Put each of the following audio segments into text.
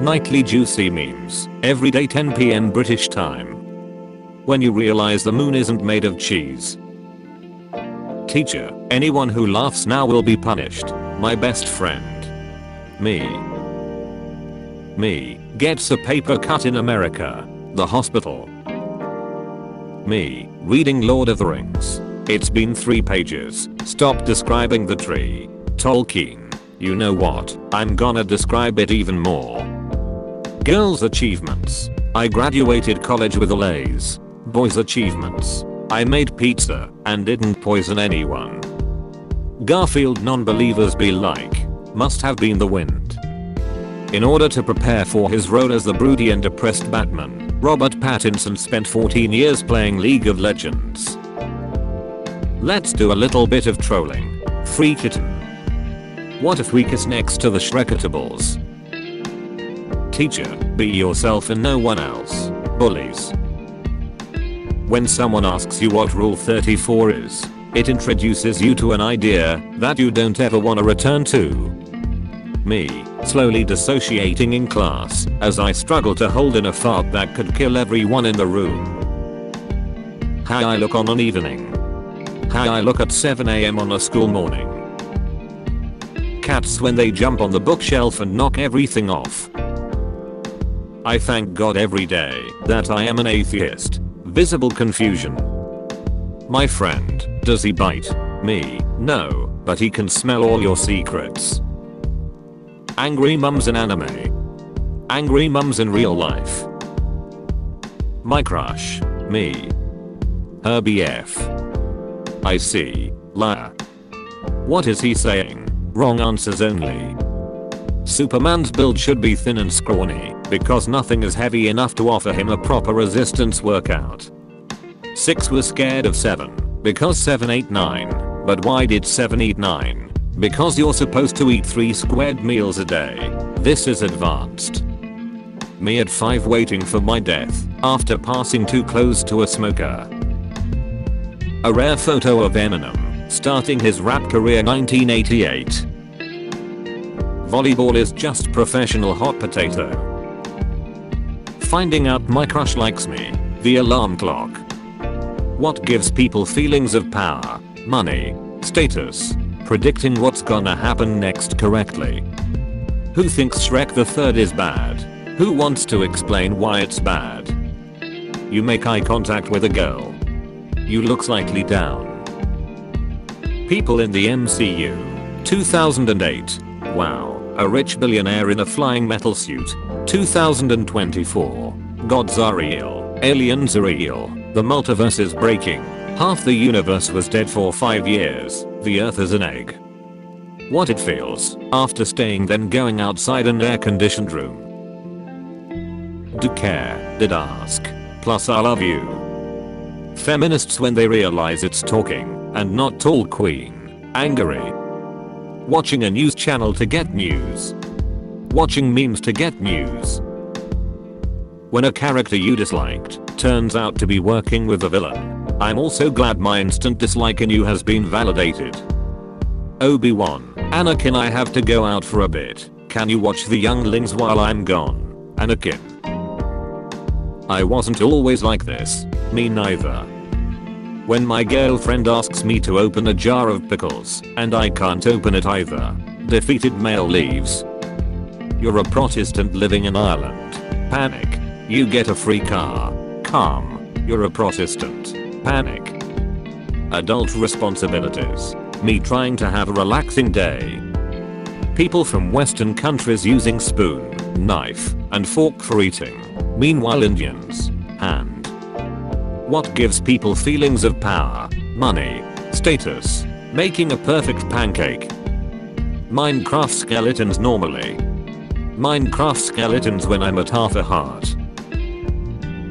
Nightly juicy memes. Every day 10pm British time. When you realize the moon isn't made of cheese. Teacher, anyone who laughs now will be punished. My best friend. Me. Me, gets a paper cut in America. The hospital. Me, reading Lord of the Rings. It's been 3 pages. Stop describing the tree. Tolkien. You know what? I'm gonna describe it even more. Girls achievements. I graduated college with A's. Boys achievements. I made pizza and didn't poison anyone. Garfield non-believers be like. Must have been the wind. In order to prepare for his role as the broody and depressed Batman, Robert Pattinson spent 14 years playing League of Legends. Let's do a little bit of trolling. Free kitten. What if we kiss next to the Shrekatables? Teacher, be yourself and no one else. Bullies. When someone asks you what rule 34 is, it introduces you to an idea that you don't ever want to return to. Me, slowly dissociating in class as I struggle to hold in a fart that could kill everyone in the room. How I look on an evening. How I look at 7am on a school morning. Cats when they jump on the bookshelf and knock everything off. I thank God every day that I am an atheist. Visible confusion. My friend, does he bite? Me, no, but he can smell all your secrets. Angry mums in anime. Angry mums in real life. My crush, me. Her BF. I see, liar. What is he saying? Wrong answers only. Superman's build should be thin and scrawny because nothing is heavy enough to offer him a proper resistance workout. 6 was scared of 7 because 7 ate 9. But why did 7 eat 9? Because you're supposed to eat 3 squared meals a day. This is advanced. Me at 5 waiting for my death after passing too close to a smoker. A rare photo of Eminem starting his rap career 1988 volleyball is just professional hot potato. Finding out my crush likes me. The alarm clock. What gives people feelings of power, money, status, predicting what's gonna happen next correctly. Who thinks Shrek the Third is bad? Who wants to explain why it's bad? You make eye contact with a girl. You look slightly down. People in the MCU. 2008. Wow. A rich billionaire in a flying metal suit. 2024. Gods are real. Aliens are real. The multiverse is breaking. Half the universe was dead for 5 years. The earth is an egg. What it feels after staying then going outside an air conditioned room. Do care, did ask. Plus I love you. Feminists when they realize it's talking and not tall queen. Angry. Watching a news channel to get news. Watching memes to get news. When a character you disliked turns out to be working with a villain. I'm also glad my instant dislike in you has been validated. Obi-Wan, Anakin I have to go out for a bit. Can you watch the younglings while I'm gone? Anakin. I wasn't always like this. Me neither. When my girlfriend asks me to open a jar of pickles and I can't open it either. Defeated male leaves. You're a Protestant living in Ireland. Panic. You get a free car. Calm. You're a Protestant. Panic. Adult responsibilities. Me trying to have a relaxing day. People from western countries using spoon, knife, and fork for eating. Meanwhile Indians. Hand. What gives people feelings of power, money, status, making a perfect pancake. Minecraft skeletons normally. Minecraft skeletons when I'm at half a heart.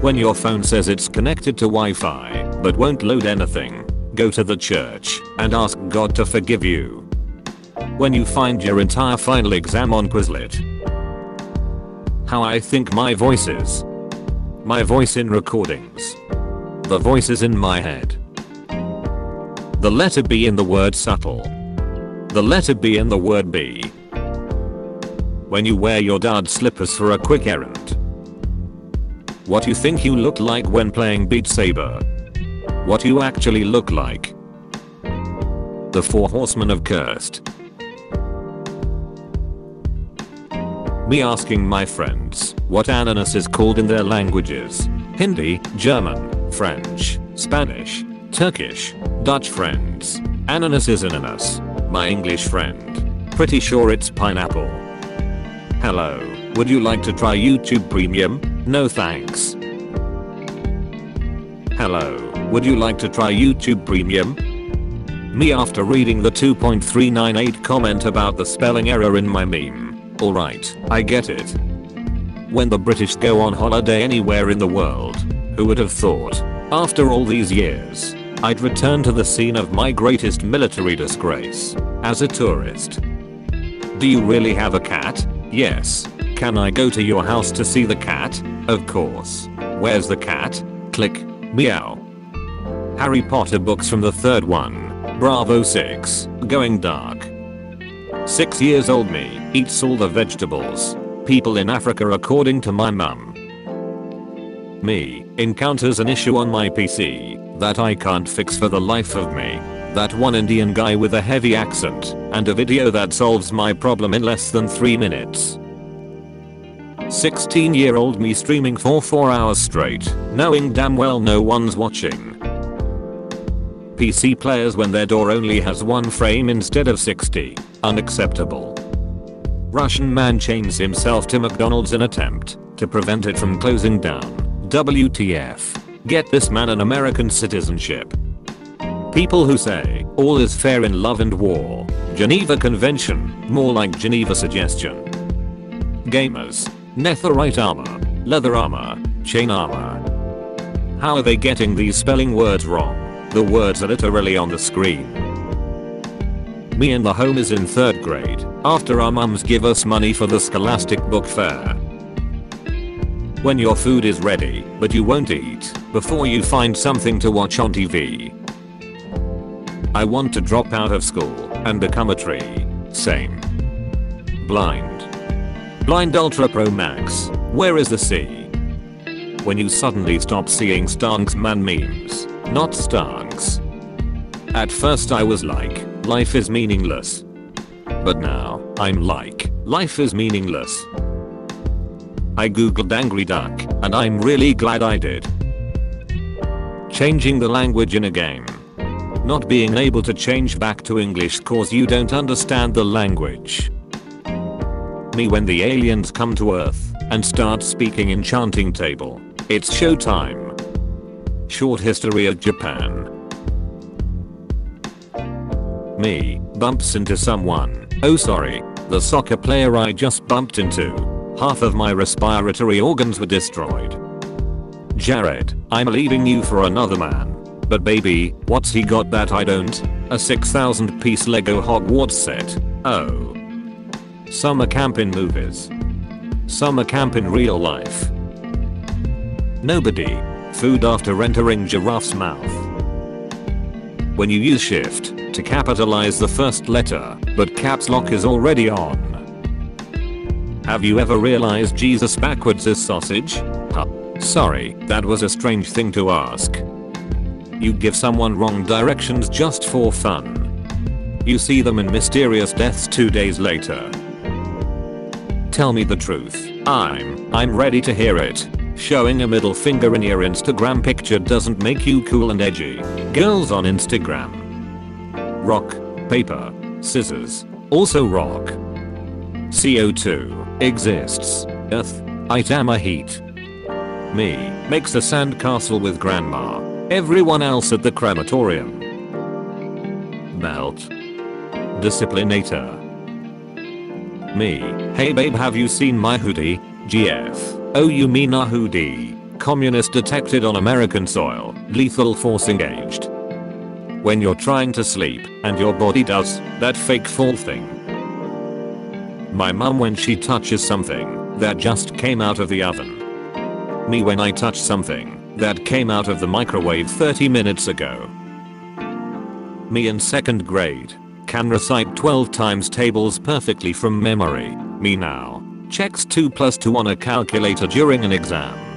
When your phone says it's connected to Wi-Fi, but won't load anything, go to the church and ask God to forgive you. When you find your entire final exam on Quizlet. How I think my voice is. My voice in recordings. The voices in my head. The letter B in the word subtle. The letter B in the word B. when you wear your dad's slippers for a quick errand. What you think you look like when playing Beat Saber. What you actually look like. The Four Horsemen of Cursed. Me asking my friends what ananas is called in their languages. Hindi, German, French, Spanish, Turkish, Dutch friends. Ananas is ananas. My English friend. Pretty sure it's pineapple. Hello, would you like to try YouTube Premium? No thanks. Hello, would you like to try YouTube Premium? Me after reading the 2.398 comment about the spelling error in my meme. Alright, I get it. When the British go on holiday anywhere in the world, who would have thought, after all these years, I'd return to the scene of my greatest military disgrace, as a tourist. Do you really have a cat? Yes. Can I go to your house to see the cat? Of course. Where's the cat? Click. Meow. Harry Potter books from the third one. Bravo 6. Going dark. 6 years old me eats all the vegetables. People in Africa according to my mum. Me encounters an issue on my PC that I can't fix for the life of me. That one Indian guy with a heavy accent and a video that solves my problem in less than 3 minutes. 16 year old me streaming for 4 hours straight, knowing damn well no one's watching. PC players when their door only has one frame instead of 60. Unacceptable. Russian man chains himself to McDonald's in attempt to prevent it from closing down. WTF. Get this man an American citizenship. People who say all is fair in love and war. Geneva Convention, more like Geneva Suggestion. Gamers. Netherite armor. Leather armor. Chain armor. How are they getting these spelling words wrong? The words are literally on the screen. Me and the home is in 3rd grade, after our mums give us money for the scholastic book fair. When your food is ready, but you won't eat, before you find something to watch on TV. I want to drop out of school and become a tree. Same. Blind. Blind Ultra Pro Max. Where is the sea? When you suddenly stop seeing Stonks man memes, not Stonks. At first I was like, life is meaningless. But now, I'm like, life is meaningless. I googled angry duck, and I'm really glad I did. Changing the language in a game. Not being able to change back to English cause you don't understand the language. Me when the aliens come to earth and start speaking enchanting table. It's showtime. Short history of Japan. Me bumps into someone. Oh sorry, the soccer player I just bumped into. Half of my respiratory organs were destroyed. Jared, I'm leaving you for another man. But baby, what's he got that I don't? A 6000 piece Lego Hogwarts set. Oh. Summer camp in movies. Summer camp in real life. Nobody. Food after entering giraffe's mouth. When you use shift to capitalize the first letter, but caps lock is already on. Have you ever realized Jesus backwards is sausage? Huh. Sorry, that was a strange thing to ask. You give someone wrong directions just for fun. You see them in mysterious deaths two days later. Tell me the truth. I'm, I'm ready to hear it. Showing a middle finger in your Instagram picture doesn't make you cool and edgy. Girls on Instagram. Rock, paper, scissors. Also rock. CO2 exists. Earth, Itama heat. Me makes a sandcastle with grandma. Everyone else at the crematorium. Belt. Disciplinator. Me. Hey babe have you seen my hoodie? GF. Oh you mean a hoodie. Communist detected on American soil. Lethal force engaged. When you're trying to sleep and your body does that fake fall thing. My mum when she touches something that just came out of the oven. Me when I touch something that came out of the microwave 30 minutes ago. Me in second grade can recite 12 times tables perfectly from memory. Me now checks 2 plus 2 on a calculator during an exam.